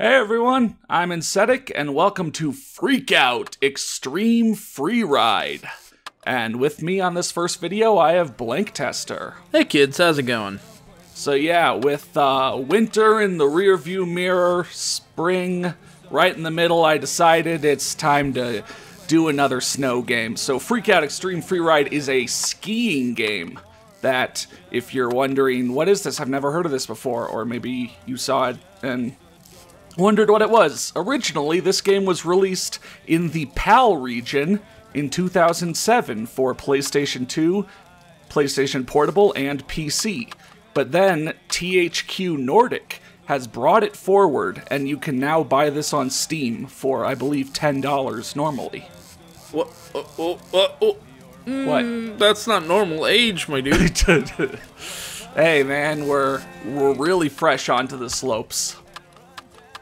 Hey everyone, I'm Insetik, and welcome to Freak Out Extreme Freeride. And with me on this first video, I have Blank Tester. Hey kids, how's it going? So yeah, with uh, winter in the rearview mirror, spring right in the middle, I decided it's time to do another snow game. So Freak Out Extreme Freeride is a skiing game that, if you're wondering, what is this? I've never heard of this before, or maybe you saw it and wondered what it was. Originally, this game was released in the PAL region in 2007 for PlayStation 2, PlayStation Portable, and PC. But then THQ Nordic has brought it forward, and you can now buy this on Steam for, I believe, $10 normally. What? Oh, oh, oh, oh. Mm, That's not normal age, my dude. hey man, we're we're really fresh onto the slopes.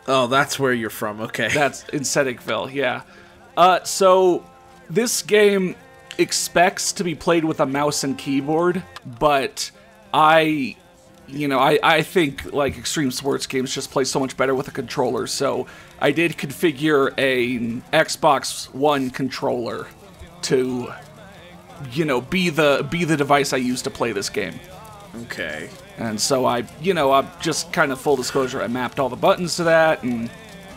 Oh, that's where you're from. Okay. That's in Sedicville, yeah. Uh, so this game expects to be played with a mouse and keyboard, but I, you know, I, I think like extreme sports games just play so much better with a controller. So I did configure a Xbox One controller to, you know, be the be the device I use to play this game. Okay. And so I, you know, I just kind of full disclosure, I mapped all the buttons to that, and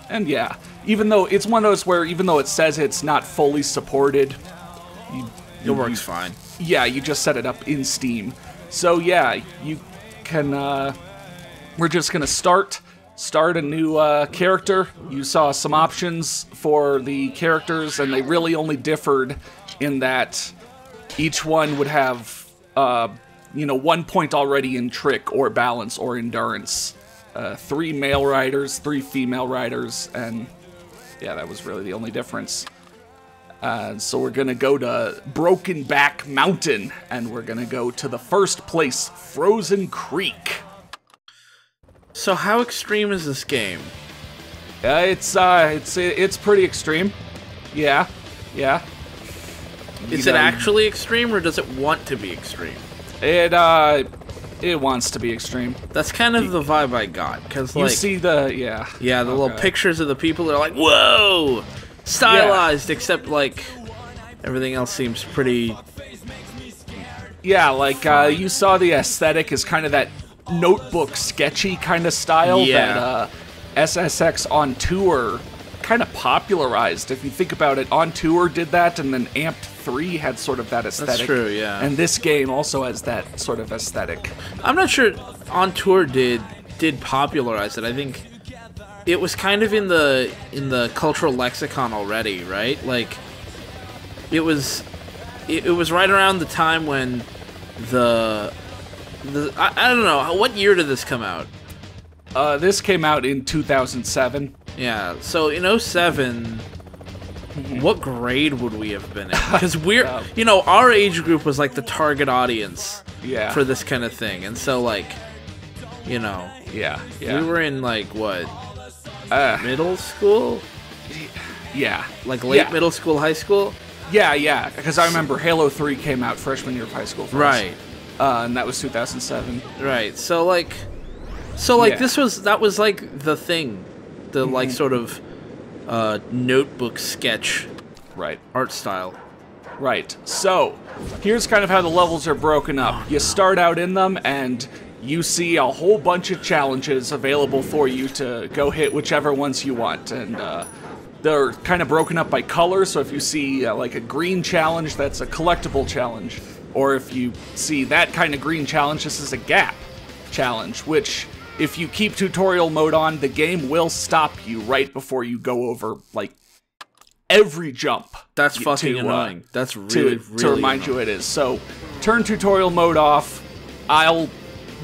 and yeah, even though it's one of those where even though it says it's not fully supported, you, It works fine. yeah, you just set it up in Steam. So yeah, you can. Uh, we're just gonna start start a new uh, character. You saw some options for the characters, and they really only differed in that each one would have, uh, you know, one point already in trick or balance or endurance. Uh, three male riders, three female riders, and yeah, that was really the only difference. Uh, so we're gonna go to Broken Back Mountain, and we're gonna go to the first place, Frozen Creek. So how extreme is this game? Uh, it's uh, it's it's pretty extreme. Yeah, yeah. Is You it actually extreme, or does it want to be extreme? It uh, it wants to be extreme. That's kind of the vibe I got, because like You see the yeah. yeah, the little pictures of the people are like, whoa, stylized, except like everything else seems pretty. Yeah, like uh, you saw the aesthetic is kind of that notebook sketchy kind of style Yeah. that uh, SSX on tour kind of popularized. If you think about it, on tour did that, and then Amped Three had sort of that aesthetic. That's true, yeah. And this game also has that sort of aesthetic. I'm not sure on tour did did popularize it. I think it was kind of in the in the cultural lexicon already, right? Like it was it, it was right around the time when the the I, I don't know what year did this come out? Uh, this came out in 2007. Yeah, so in 7 what grade would we have been in? Because we're, Yeah. you know, our age group was like the target audience Yeah. for this kind of thing, and so like, you know, yeah, yeah, we were in like what uh, middle school, yeah, like late Yeah. middle school, high school, yeah, yeah. Because I remember Halo 3 came out freshman year of high school. Right? Uh, and that was 2007. Right. So like, so like Yeah. this was that was like the thing, the like sort of uh, notebook sketch Right. art style. Right. So, here's kind of how the levels are broken up. You start out in them, and you see a whole bunch of challenges available for you to go hit whichever ones you want. And uh, they're kind of broken up by color. So, if you see uh, like a green challenge, that's a collectible challenge. Or if you see that kind of green challenge, this is a gap challenge, which. If you keep tutorial mode on, the game will stop you right before you go over like every jump. That's to, fucking uh, annoying. That's to, really to remind annoying. you it is. So turn tutorial mode off. I'll,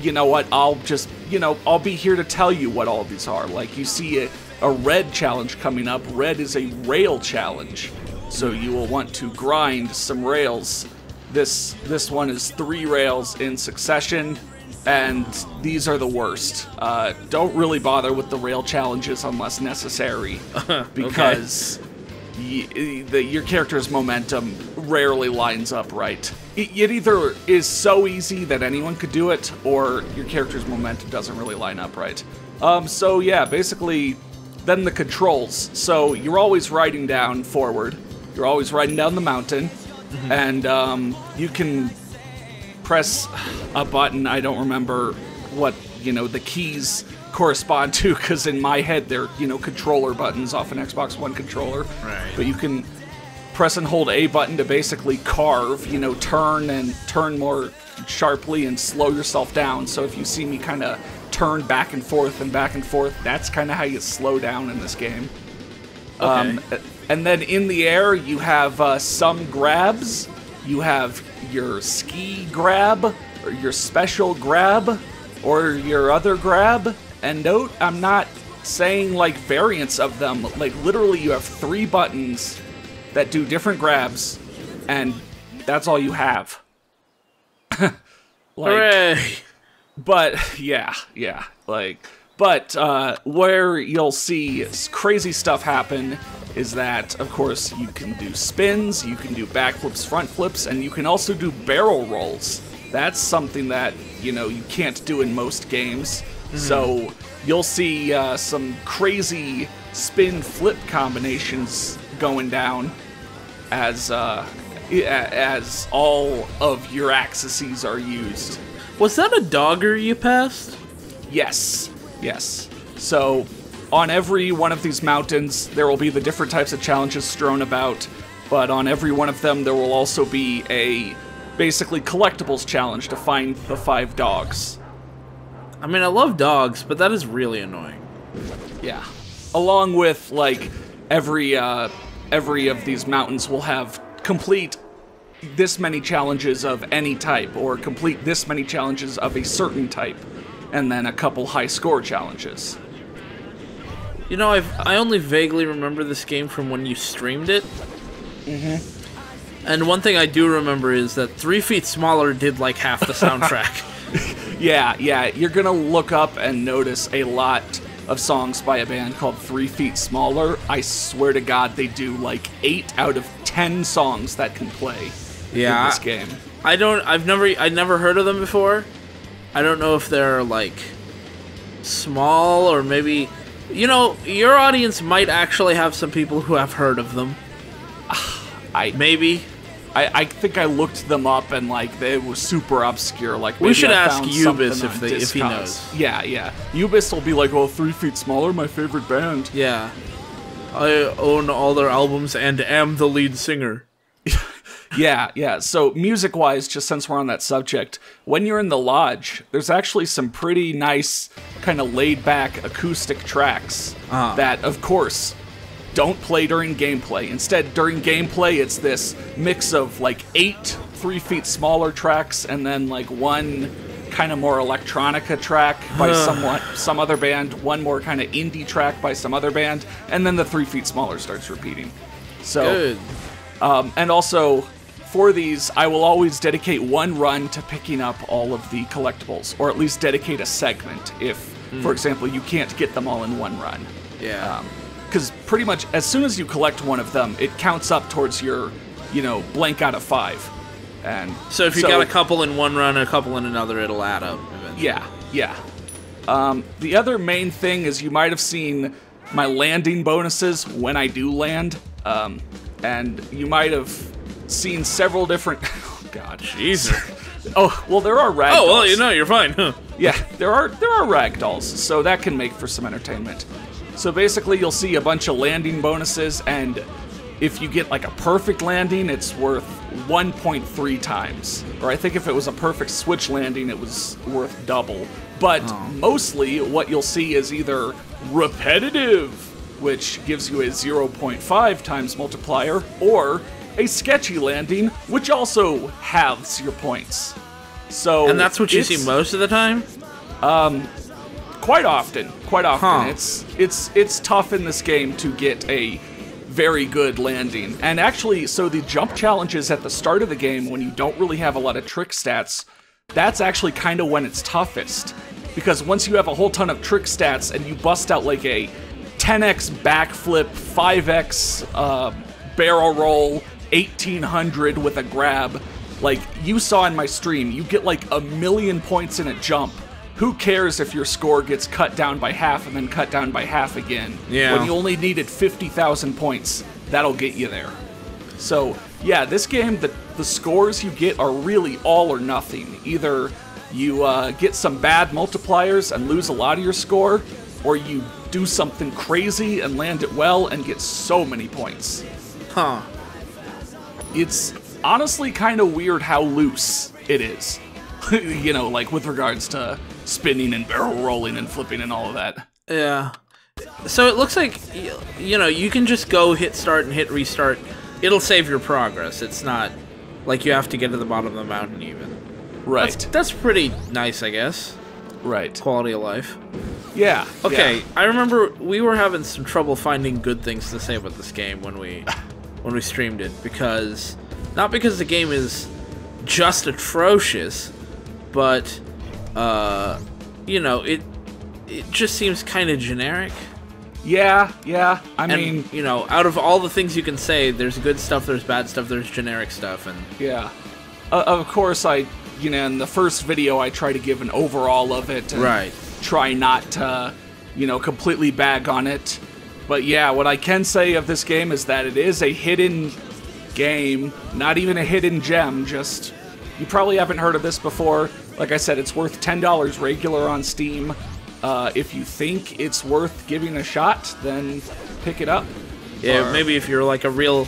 you know what? I'll just, you know, I'll be here to tell you what all of these are. Like you see a, a red challenge coming up. Red is a rail challenge, so you will want to grind some rails. This this one is three rails in succession. And these are the worst. Uh, don't really bother with the rail challenges unless necessary, because y- the, your character's momentum rarely lines up right. It, it either is so easy that anyone could do it, or your character's momentum doesn't really line up right. Um, so yeah, basically, then the controls. So you're always riding down forward. You're always riding down the mountain, and um, you can press a button. I don't remember what you know the keys correspond to because in my head they're you know controller buttons off an Xbox One controller. Right. But you can press and hold A button to basically carve, you know, turn and turn more sharply and slow yourself down. So if you see me kind of turn back and forth and back and forth, that's kind of how you slow down in this game. Um, and then in the air, you have uh, some grabs. You have your ski grab, or your special grab, or your other grab. And note, I'm not saying like variants of them. Like literally, you have three buttons that do different grabs, and that's all you have. like, Hooray! but yeah, yeah, like, but uh, where you'll see crazy stuff happen is that, of course, you can do spins, you can do backflips, front flips, and you can also do barrel rolls. That's something that you know you can't do in most games. So you'll see uh, some crazy spin flip combinations going down as uh, as all of your axes are used. Was that a dogger you passed? Yes, yes. So, on every one of these mountains, there will be the different types of challenges strewn about, but on every one of them, there will also be a basically collectibles challenge to find the five dogs. I mean, I love dogs, but that is really annoying. Yeah. Along with like every uh, every of these mountains will have complete this many challenges of any type, or complete this many challenges of a certain type, and then a couple high score challenges. You know, I've, I only vaguely remember this game from when you streamed it. Mm-hmm. And one thing I do remember is that Three Feet Smaller did like half the soundtrack. Yeah, yeah, you're gonna look up and notice a lot of songs by a band called Three Feet Smaller. I swear to God, they do like eight out of ten songs that can play Yeah, in this game. I don't. I've never. I never heard of them before. I don't know if they're like small or maybe. You know, your audience might actually have some people who have heard of them. I, Maybe. I, I think I looked them up and like they were super obscure. Like We should I ask Ubis if they- if he knows. Yeah, yeah. Ubis will be like, "Oh, Three Feet Smaller, my favorite band." Yeah. I own all their albums and am the lead singer. Yeah, yeah. So music wise, just since we're on that subject, when you're in the lodge, there's actually some pretty nice, kind of laid back acoustic tracks Uh-huh. that, of course, don't play during gameplay. Instead, during gameplay, it's this mix of like eight three feet smaller tracks and then like one kind of more electronica track by somewhat some other band, one more kind of indie track by some other band, and then the three feet smaller starts repeating. So Good. um, and also, for these, I will always dedicate one run to picking up all of the collectibles, or at least dedicate a segment if, for example, you can't get them all in one run. Yeah. Because pretty much as soon as you collect one of them, it counts up towards your, you know, blank out of five. And so if you got a couple in one run and a couple in another, it'll add up eventually. Yeah, yeah. Um, the other main thing is you might have seen my landing bonuses when I do land, um, and you might have seen several different. Oh God, Jesus. Oh well, there are rag. Oh well, you know, you're fine. Huh. Yeah, there are there are rag dolls, so that can make for some entertainment. So basically, you'll see a bunch of landing bonuses, and if you get like a perfect landing, it's worth 1.3 times. Or I think if it was a perfect switch landing, it was worth double. But oh. mostly, what you'll see is either repetitive, which gives you a 0.5 times multiplier, or a sketchy landing, which also halves your points. So And that's what you see most of the time. Um, quite often quite often Huh. it's it's it's tough in this game to get a very good landing and actually so the jump challenges at the start of the game when you don't really have a lot of trick stats that's actually kind of when it's toughest because once you have a whole ton of trick stats and you bust out like a 10x backflip 5x uh, barrel roll 1800 with a grab like you saw in my stream you get like a million points in a jump who cares if your score gets cut down by half and then cut down by half again? Yeah. When you only needed 50,000 points, that'll get you there. So, yeah, this game, the, the scores you get are really all or nothing. Either you uh, get some bad multipliers and lose a lot of your score, or you do something crazy and land it well and get so many points. Huh. It's honestly kind of weird how loose it is. you know, like with regards to spinning and barrel rolling and flipping and all of that. Yeah. So it looks like you know you can just go hit start and hit restart. It'll save your progress. It's not like you have to get to the bottom of the mountain even. Right. That's, that's pretty nice, I guess. right. Quality of life. Yeah. Okay, yeah. I remember we were having some trouble finding good things to say about this game when we when we streamed it because not because the game is just atrocious, but uh, you know it it just seems kind of generic. Yeah, yeah. I And mean, you know, out of all the things you can say, there's good stuff, there's bad stuff, there's generic stuff, and yeah. Uh, of course, I, you know, in the first video, I try to give an overall of it. And Right. Try not to, you know, completely bag on it. But yeah, what I can say of this game is that it is a hidden game, not even a hidden gem. Just you probably haven't heard of this before. Like I said, it's worth ten dollars regular on Steam. Uh, if you think it's worth giving a shot, then pick it up. yeah, Or- maybe if you're like a real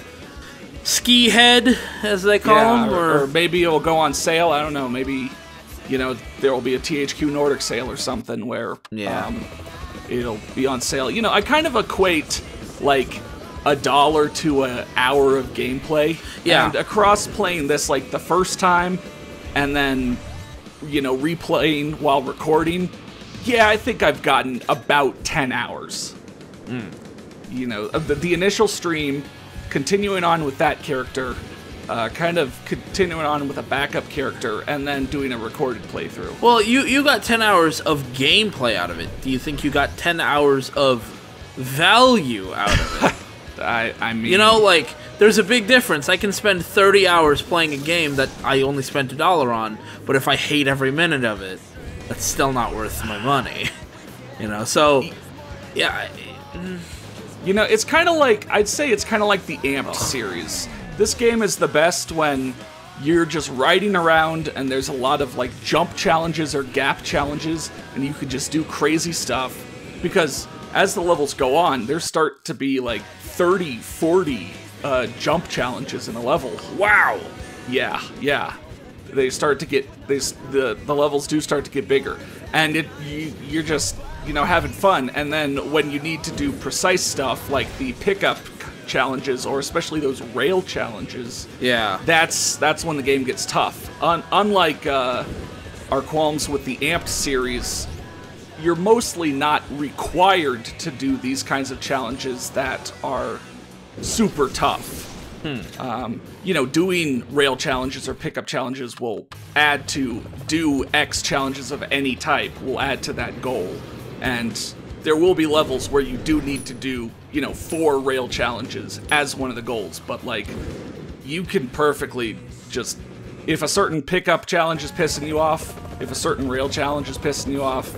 ski head, as they call Yeah, them, or, or, or maybe it'll go on sale. I don't know. Maybe you know there will be a THQ Nordic sale or something where Yeah. um, it'll be on sale. You know, I kind of equate like a dollar to an hour of gameplay. Yeah. And across playing this like the first time, and then you know replaying while recording. Yeah, I think I've gotten about ten hours hmm. you know, the, the initial stream, continuing on with that character, uh, kind of continuing on with a backup character, and then doing a recorded playthrough. Well, you you got 10 hours of gameplay out of it. Do you think you got 10 hours of value out of it? I, I mean, you know, like there's a big difference. I can spend 30 hours playing a game that I only spent a dollar on, but if I hate every minute of it, that's still not worth my money. You know, so yeah, I- You know, it's kind of like I'd say it's kind of like the Amped series. This game is the best when you're just riding around and there's a lot of like jump challenges or gap challenges and you can just do crazy stuff because as the levels go on, there start to be like 30, 40 uh, jump challenges in a level. wow. Yeah, yeah. They start to get they the the levels do start to get bigger, and it you, you're just you know having fun. And then when you need to do precise stuff like the pickup challenges or especially those rail challenges, Yeah. that's that's when the game gets tough. Un- unlike uh, our qualms with the Amped series, you're mostly not required to do these kinds of challenges that are super tough. Um, you know, doing rail challenges or pickup challenges will add to do X challenges of any type will add to that goal, and there will be levels where you do need to do you know four rail challenges as one of the goals, but like you can perfectly just if a certain pickup challenge is pissing you off, if a certain rail challenge is pissing you off,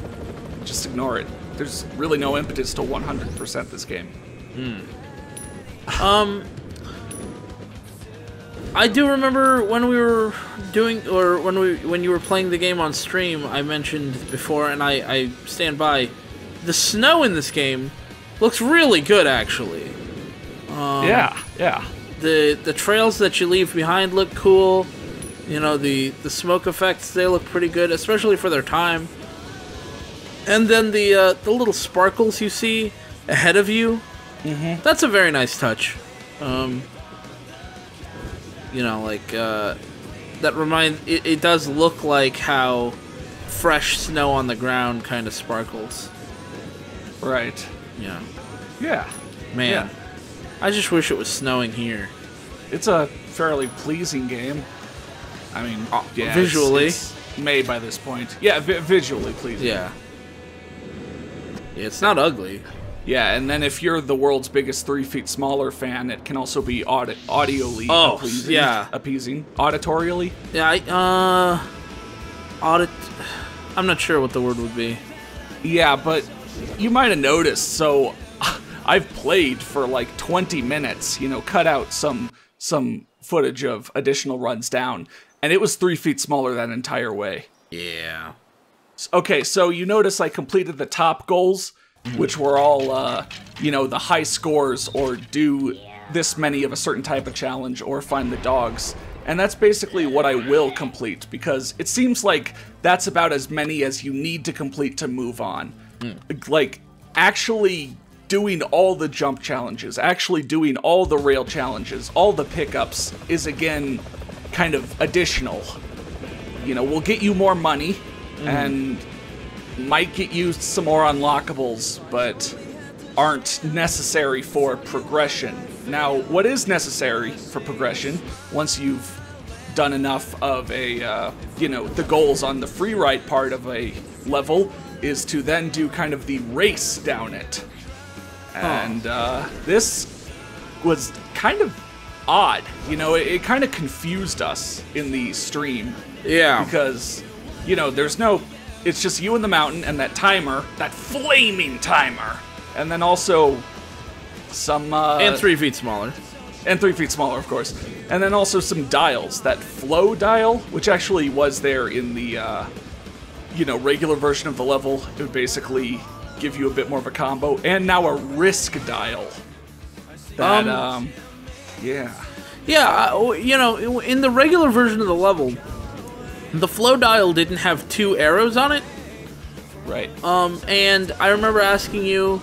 just ignore it. There's really no impetus to 100% this game. Um I do remember when we were doing, or when we when you were playing the game on stream. I mentioned before, and I, I stand by. The snow in this game looks really good, actually. Um, yeah, yeah. the the trails that you leave behind look cool. You know the the smoke effects they look pretty good, especially for their time. And then the uh, the little sparkles you see ahead of you, mm-hmm. that's a very nice touch. Um, you know, like uh, that remind it, it does look like how fresh snow on the ground kind of sparkles. Right. Yeah, Yeah. man, Yeah. I just wish it was snowing here. It's a fairly pleasing game. I mean, Uh, yeah, it's- visually. it's made by this point. Yeah, vi- visually pleasing. Yeah. Yeah, it's not ugly. Yeah, and then if you're the world's biggest three feet smaller fan, it can also be audi- audioly Oh, appeasing. yeah. appeasing. Auditorially. Yeah, I, uh, audit. I'm not sure what the word would be. Yeah, but you might have noticed. So I've played for like 20 minutes. You know, cut out some some footage of additional runs down, and it was three feet smaller that entire way. Yeah. Okay, so you notice I completed the top goals, which were all, uh, you know, the high scores or do this many of a certain type of challenge or find the dogs. And that's basically what I will complete because it seems like that's about as many as you need to complete to move on. Like, actually doing all the jump challenges, actually doing all the rail challenges, all the pickups is again kind of additional. You know, we'll get you more money and might get you some more unlockables, but aren't necessary for progression. Now, what is necessary for progression once you've done enough of a, uh, you know, the goals on the free ride part of a level is to then do kind of the race down it. And uh, this was kind of odd. You know, it, it kind of confused us in the stream Yeah. because you know there's no it's just you and the mountain and that timer that flaming timer and then also some uh and three feet smaller. and three feet smaller of course and then also some dials that flow dial which actually was there in the uh you know regular version of the level it would basically give you a bit more of a combo and now a risk dial that Um, um yeah Yeah, you know, in the regular version of the level, the flow dial didn't have two arrows on it. right Um, and I remember asking you,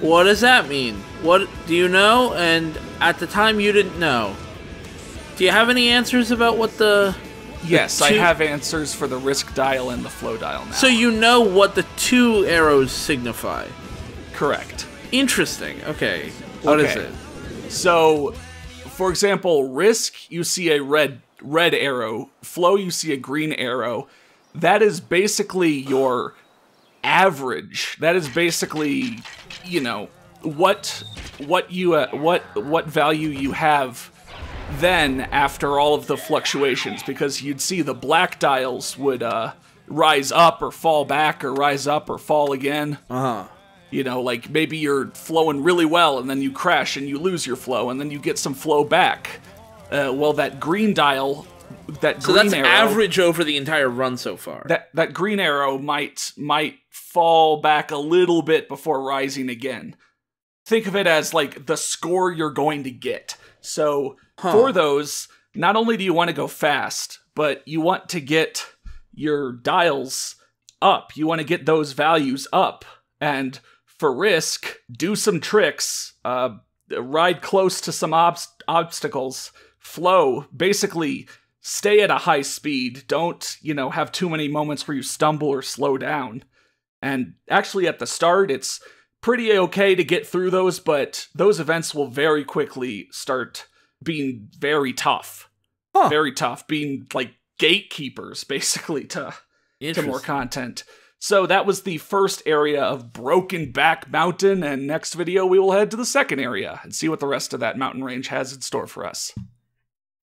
what does that mean? What do you know? And at the time, you didn't know. Do you have any answers about what the? Yes i have answers for the risk dial and the flow dial now So you know what the two arrows signify? correct Interesting. Okay. What is Okay. it? So, for example, risk, you see a red red arrow. Flow, you see a green arrow. That is basically your average. That is basically, you know, what what you uh, what what value you have then after all of the fluctuations because you'd see the black dials would uh rise up or fall back or rise up or fall again. Uh huh. You know, like maybe you're flowing really well and then you crash and you lose your flow and then you get some flow back. Uh, well, that green dial, that So green that's arrow, average over the entire run so far. that that green arrow might might fall back a little bit before rising again. Think of it as like the score you're going to get. So for those, not only do you want to go fast, but you want to get your dials up. You want to get those values up. And for risk, do some tricks. Uh, ride close to some obst- obstacles. Flow. Basically, stay at a high speed. Don't, you know, have too many moments where you stumble or slow down. And actually, at the start, it's pretty okay to get through those, but those events will very quickly start being very tough. Huh. Very tough, being like gatekeepers, basically, to, to more content. So that was the first area of Broken Back Mountain, and next video we will head to the second area and see what the rest of that mountain range has in store for us.